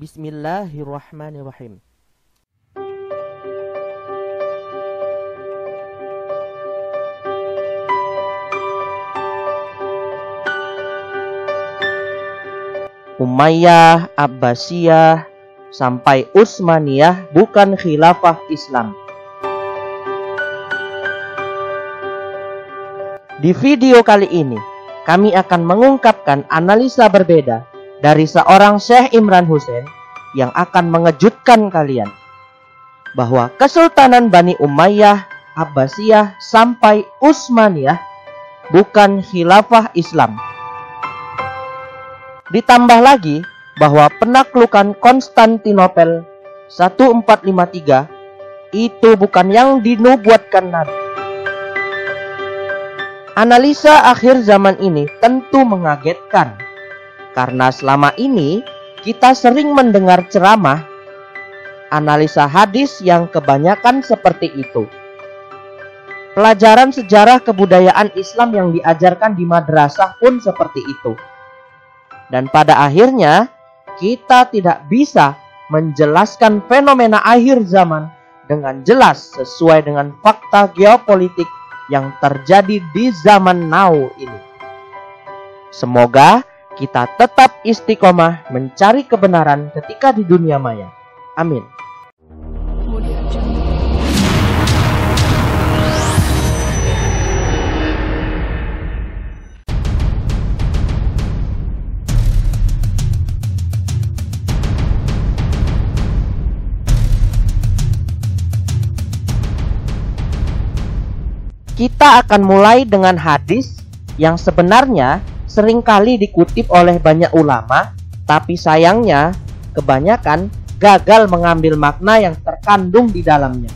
Bismillahirrahmanirrahim. Umayyah, Abbasiyah, sampai Utsmaniyah bukan khilafah Islam. Di video kali ini, kami akan mengungkapkan analisa berbeda dari seorang Syekh Imran Hussein yang akan mengejutkan kalian. Bahwa Kesultanan Bani Umayyah, Abbasiyah, sampai Utsmaniyah bukan khilafah Islam. Ditambah lagi bahwa penaklukan Konstantinopel 1453 itu bukan yang dinubuatkan Nabi. Analisa akhir zaman ini tentu mengagetkan karena selama ini kita sering mendengar ceramah analisa hadis yang kebanyakan seperti itu. Pelajaran sejarah kebudayaan Islam yang diajarkan di madrasah pun seperti itu. Dan pada akhirnya kita tidak bisa menjelaskan fenomena akhir zaman dengan jelas sesuai dengan fakta geopolitik yang terjadi di zaman now ini. Semoga kita tetap istiqomah mencari kebenaran ketika di dunia maya. Amin. Kita akan mulai dengan hadis yang sebenarnya sering kali dikutip oleh banyak ulama, tapi sayangnya kebanyakan gagal mengambil makna yang terkandung di dalamnya.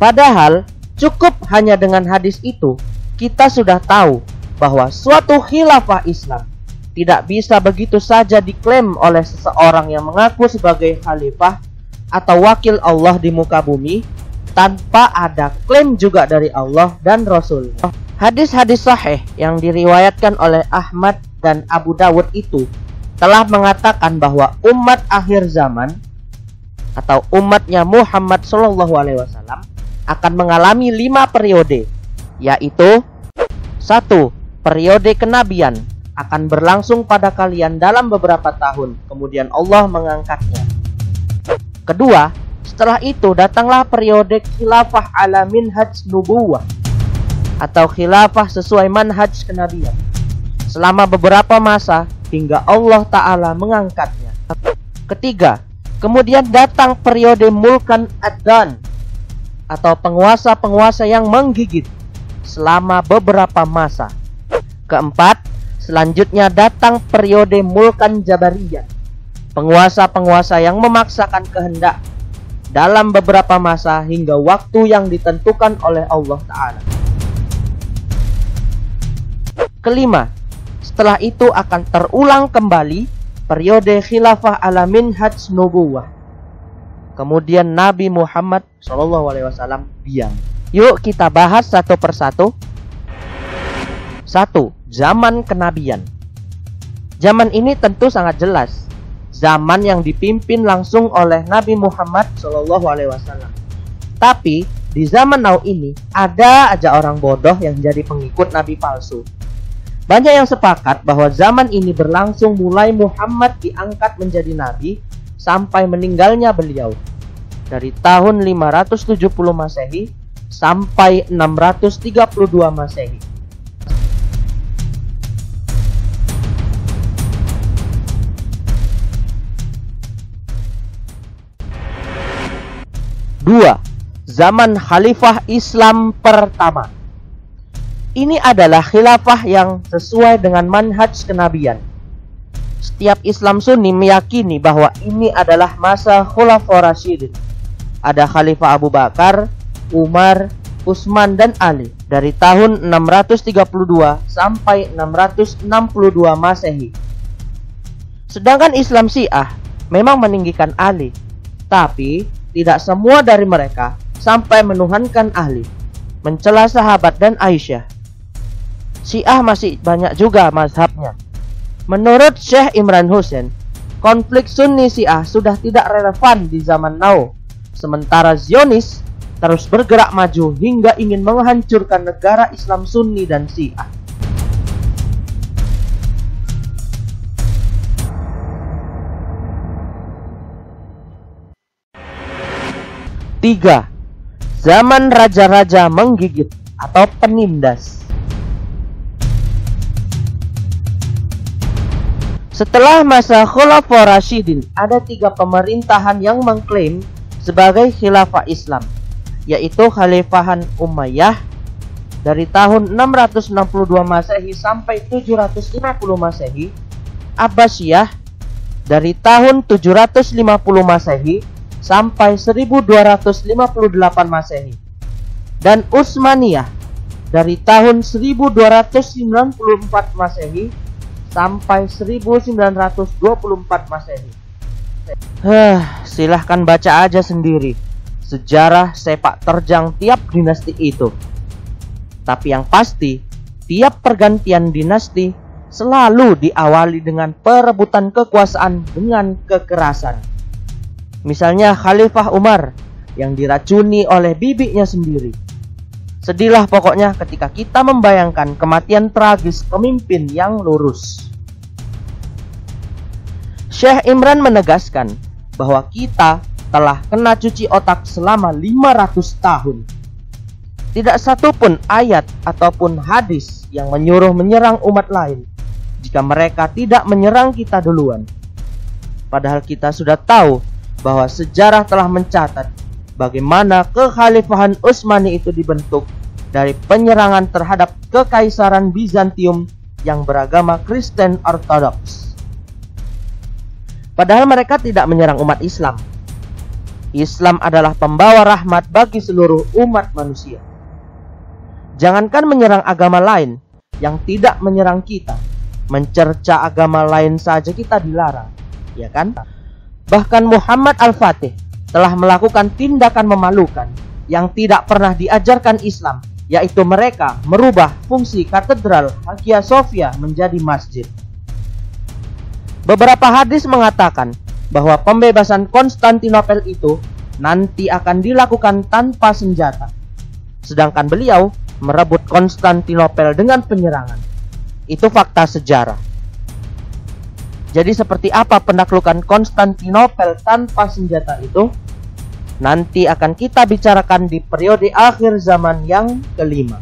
Padahal, cukup hanya dengan hadis itu, kita sudah tahu bahwa suatu khilafah Islam tidak bisa begitu saja diklaim oleh seseorang yang mengaku sebagai khalifah atau wakil Allah di muka bumi tanpa ada klaim juga dari Allah dan Rasul. Hadis-hadis sahih yang diriwayatkan oleh Ahmad dan Abu Dawud itu telah mengatakan bahwa umat akhir zaman atau umatnya Muhammad Shallallahu Alaihi Wasallam akan mengalami lima periode, yaitu satu periode kenabian akan berlangsung pada kalian dalam beberapa tahun, kemudian Allah mengangkatnya. Kedua, setelah itu datanglah periode khilafah ala minhaj nubuwah atau khilafah sesuai manhaj kenabian. Selama beberapa masa hingga Allah Ta'ala mengangkatnya. Ketiga, kemudian datang periode mulkan adan atau penguasa-penguasa yang menggigit selama beberapa masa. Keempat, selanjutnya datang periode mulkan jabariyah. Penguasa-penguasa yang memaksakan kehendak dalam beberapa masa hingga waktu yang ditentukan oleh Allah Ta'ala. Kelima, setelah itu akan terulang kembali periode khilafah alamin hajj nubuwah. Kemudian Nabi Muhammad SAW diam. Yuk kita bahas satu persatu. Satu, zaman kenabian. Zaman ini tentu sangat jelas zaman yang dipimpin langsung oleh Nabi Muhammad Wasallam. Tapi di zaman now ini ada aja orang bodoh yang jadi pengikut Nabi palsu. Banyak yang sepakat bahwa zaman ini berlangsung mulai Muhammad diangkat menjadi nabi sampai meninggalnya beliau. Dari tahun 570 Masehi sampai 632 Masehi. Dua, zaman Khalifah Islam pertama. Ini adalah khilafah yang sesuai dengan manhaj kenabian. Setiap Islam Sunni meyakini bahwa ini adalah masa Khulafaur Rasyidin. Ada Khalifah Abu Bakar, Umar, Utsman dan Ali dari tahun 632 sampai 662 Masehi. Sedangkan Islam Syiah memang meninggikan Ali, tapi tidak semua dari mereka sampai menuhankan ahli, mencela sahabat dan Aisyah. Syiah masih banyak juga mazhabnya. Menurut Syekh Imran Hussein, konflik Sunni Syiah sudah tidak relevan di zaman now. Sementara Zionis terus bergerak maju hingga ingin menghancurkan negara Islam Sunni dan Syiah. Tiga, zaman raja-raja menggigit atau penindas. Setelah masa Khulafaur Rashidin, ada tiga pemerintahan yang mengklaim sebagai khilafah Islam, yaitu Khalifahan Umayyah dari tahun 662 Masehi sampai 750 Masehi, Abbasiyah dari tahun 750 Masehi sampai 1258 Masehi dan Utsmaniyah dari tahun 1294 Masehi sampai 1924 Masehi. Hah, silahkan baca aja sendiri sejarah sepak terjang tiap dinasti itu. Tapi yang pasti, tiap pergantian dinasti selalu diawali dengan perebutan kekuasaan dengan kekerasan. Misalnya Khalifah Umar yang diracuni oleh bibinya sendiri. Sedihlah pokoknya ketika kita membayangkan kematian tragis pemimpin yang lurus. Syekh Imran menegaskan bahwa kita telah kena cuci otak selama 500 tahun. Tidak satu pun ayat ataupun hadis yang menyuruh menyerang umat lain jika mereka tidak menyerang kita duluan. Padahal kita sudah tahu bahwa sejarah telah mencatat bagaimana kekhalifahan Utsmani itu dibentuk dari penyerangan terhadap kekaisaran Bizantium yang beragama Kristen Ortodoks. Padahal mereka tidak menyerang umat Islam. Islam adalah pembawa rahmat bagi seluruh umat manusia. Jangankan menyerang agama lain yang tidak menyerang kita, mencerca agama lain saja kita dilarang, ya kan? Bahkan Muhammad Al-Fatih telah melakukan tindakan memalukan yang tidak pernah diajarkan Islam, yaitu mereka merubah fungsi katedral Hagia Sophia menjadi masjid. Beberapa hadis mengatakan bahwa pembebasan Konstantinopel itu nanti akan dilakukan tanpa senjata. Sedangkan beliau merebut Konstantinopel dengan penyerangan. Itu fakta sejarah. Jadi seperti apa penaklukan Konstantinopel tanpa senjata itu? Nanti akan kita bicarakan di periode akhir zaman yang kelima.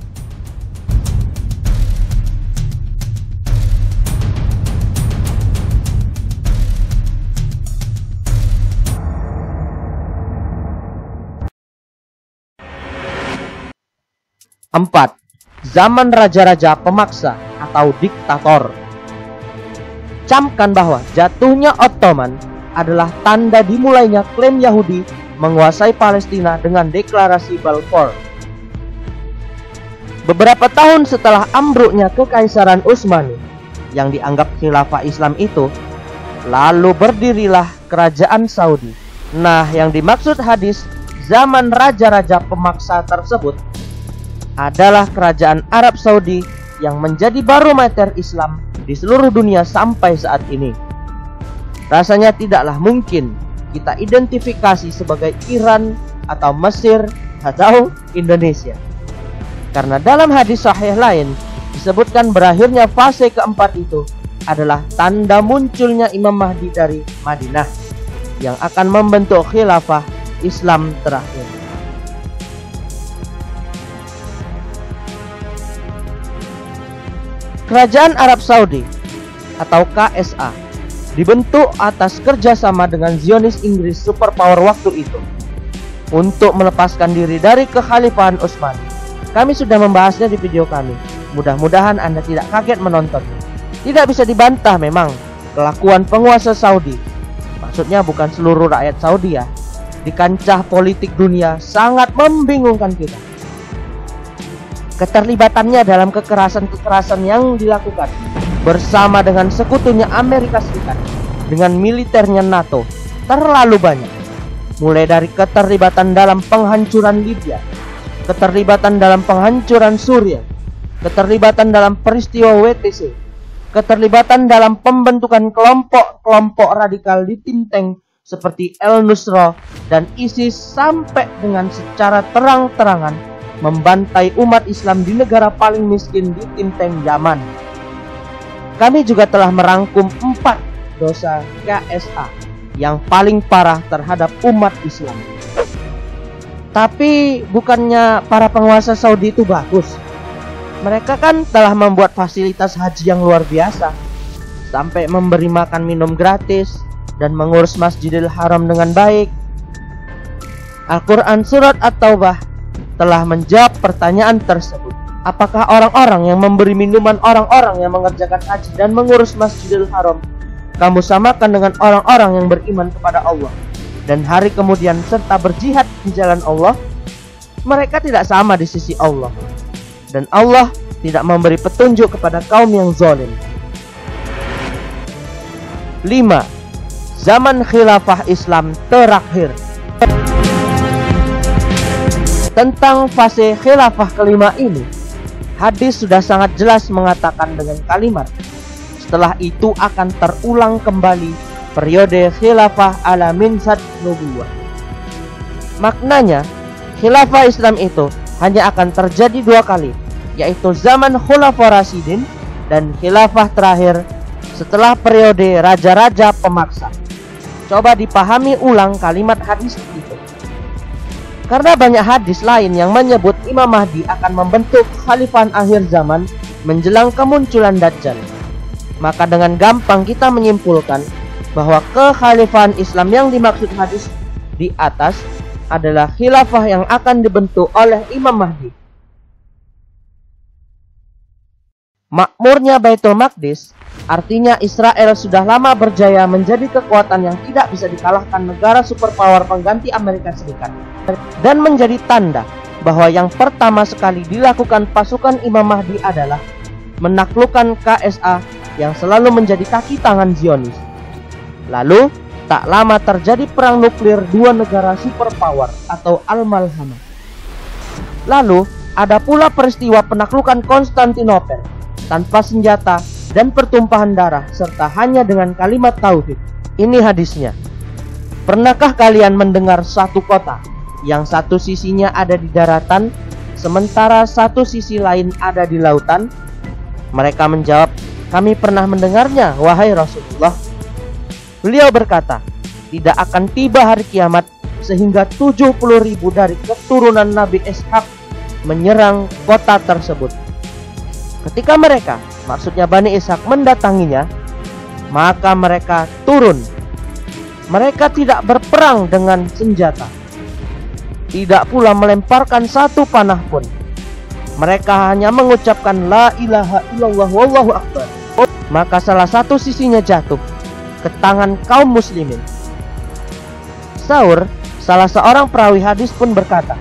Empat, Zaman raja-raja pemaksa atau diktator. Camkan bahwa jatuhnya Ottoman adalah tanda dimulainya klaim Yahudi menguasai Palestina dengan deklarasi Balfour. Beberapa tahun setelah ambruknya kekaisaran Utsmani yang dianggap khilafah Islam itu, lalu berdirilah kerajaan Saudi. Nah, yang dimaksud hadis zaman raja-raja pemaksa tersebut adalah kerajaan Arab Saudi yang menjadi barometer Islam di seluruh dunia sampai saat ini. Rasanya tidaklah mungkin kita identifikasi sebagai Iran atau Mesir atau Indonesia. Karena dalam hadis sahih lain disebutkan berakhirnya fase keempat itu adalah tanda munculnya Imam Mahdi dari Madinah yang akan membentuk khilafah Islam terakhir. Kerajaan Arab Saudi atau KSA dibentuk atas kerjasama dengan Zionis Inggris superpower waktu itu untuk melepaskan diri dari kekhalifahan Utsmani. Kami sudah membahasnya di video kami. Mudah-mudahan Anda tidak kaget menonton. Tidak bisa dibantah memang kelakuan penguasa Saudi. Maksudnya bukan seluruh rakyat Saudi ya. Di kancah politik dunia sangat membingungkan kita keterlibatannya dalam kekerasan-kekerasan yang dilakukan bersama dengan sekutunya Amerika Serikat dengan militernya NATO terlalu banyak. Mulai dari keterlibatan dalam penghancuran Libya, keterlibatan dalam penghancuran Suriah, keterlibatan dalam peristiwa WTC, keterlibatan dalam pembentukan kelompok-kelompok radikal di Tinteng seperti El Nusra dan ISIS sampai dengan secara terang-terangan membantai umat Islam di negara paling miskin di Tinteng Yaman. Kami juga telah merangkum empat dosa KSA yang paling parah terhadap umat Islam. Tapi bukannya para penguasa Saudi itu bagus. Mereka kan telah membuat fasilitas haji yang luar biasa. Sampai memberi makan minum gratis dan mengurus Masjidil Haram dengan baik. Al-Quran Surat At-Taubah telah menjawab pertanyaan tersebut. Apakah orang-orang yang memberi minuman orang-orang yang mengerjakan haji dan mengurus Masjidil Haram kamu samakan dengan orang-orang yang beriman kepada Allah dan hari kemudian serta berjihad di jalan Allah? Mereka tidak sama di sisi Allah. Dan Allah tidak memberi petunjuk kepada kaum yang zalim. 5. Zaman khilafah Islam terakhir tentang fase khilafah kelima ini, hadis sudah sangat jelas mengatakan dengan kalimat, setelah itu akan terulang kembali periode khilafah ala minsad nubuwah. Maknanya, khilafah Islam itu hanya akan terjadi dua kali, yaitu zaman khulafah rasidin dan khilafah terakhir setelah periode raja-raja pemaksa. Coba dipahami ulang kalimat hadis itu. Karena banyak hadis lain yang menyebut Imam Mahdi akan membentuk khalifah akhir zaman menjelang kemunculan Dajjal. Maka dengan gampang kita menyimpulkan bahwa kekhalifahan Islam yang dimaksud hadis di atas adalah khilafah yang akan dibentuk oleh Imam Mahdi. Makmurnya Baitul Maqdis Artinya Israel sudah lama berjaya menjadi kekuatan yang tidak bisa dikalahkan negara superpower pengganti Amerika Serikat dan menjadi tanda bahwa yang pertama sekali dilakukan pasukan Imam Mahdi adalah menaklukkan KSA yang selalu menjadi kaki tangan Zionis. Lalu, tak lama terjadi perang nuklir dua negara superpower atau Al-Malhamah. Lalu, ada pula peristiwa penaklukan Konstantinopel tanpa senjata dan pertumpahan darah serta hanya dengan kalimat tauhid. Ini hadisnya. Pernahkah kalian mendengar satu kota yang satu sisinya ada di daratan sementara satu sisi lain ada di lautan? Mereka menjawab, "Kami pernah mendengarnya, wahai Rasulullah." Beliau berkata, "Tidak akan tiba hari kiamat sehingga 70 ribu dari keturunan Nabi Ishak menyerang kota tersebut." Ketika mereka maksudnya Bani Ishak mendatanginya, maka mereka turun. Mereka tidak berperang dengan senjata. Tidak pula melemparkan satu panah pun. Mereka hanya mengucapkan la ilaha illallah wallahu akbar. Maka salah satu sisinya jatuh ke tangan kaum muslimin. Saur, salah seorang perawi hadis pun berkata,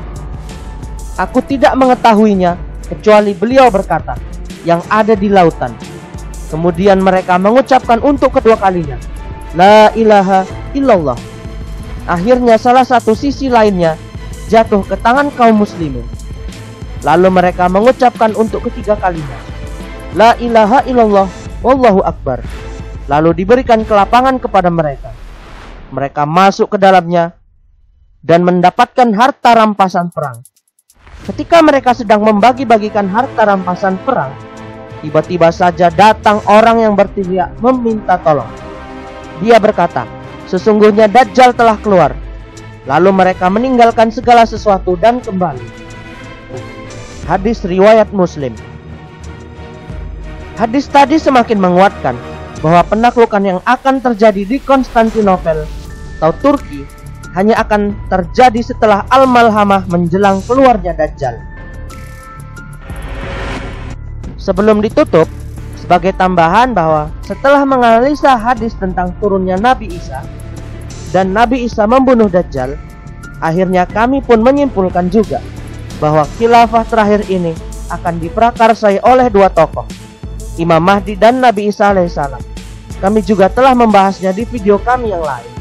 Aku tidak mengetahuinya kecuali beliau berkata, yang ada di lautan. Kemudian mereka mengucapkan untuk kedua kalinya, La ilaha illallah. Akhirnya salah satu sisi lainnya jatuh ke tangan kaum muslimin. Lalu mereka mengucapkan untuk ketiga kalinya, La ilaha illallah wallahu akbar. Lalu diberikan kelapangan kepada mereka. Mereka masuk ke dalamnya dan mendapatkan harta rampasan perang. Ketika mereka sedang membagi-bagikan harta rampasan perang, Tiba-tiba saja datang orang yang berteriak meminta tolong. Dia berkata, "Sesungguhnya Dajjal telah keluar." Lalu mereka meninggalkan segala sesuatu dan kembali. Hadis riwayat Muslim. Hadis tadi semakin menguatkan bahwa penaklukan yang akan terjadi di Konstantinopel atau Turki hanya akan terjadi setelah Al-Malhamah menjelang keluarnya Dajjal. Sebelum ditutup, sebagai tambahan bahwa setelah menganalisa hadis tentang turunnya Nabi Isa dan Nabi Isa membunuh Dajjal, akhirnya kami pun menyimpulkan juga bahwa khilafah terakhir ini akan diprakarsai oleh dua tokoh, Imam Mahdi dan Nabi Isa alaihissalam. Kami juga telah membahasnya di video kami yang lain.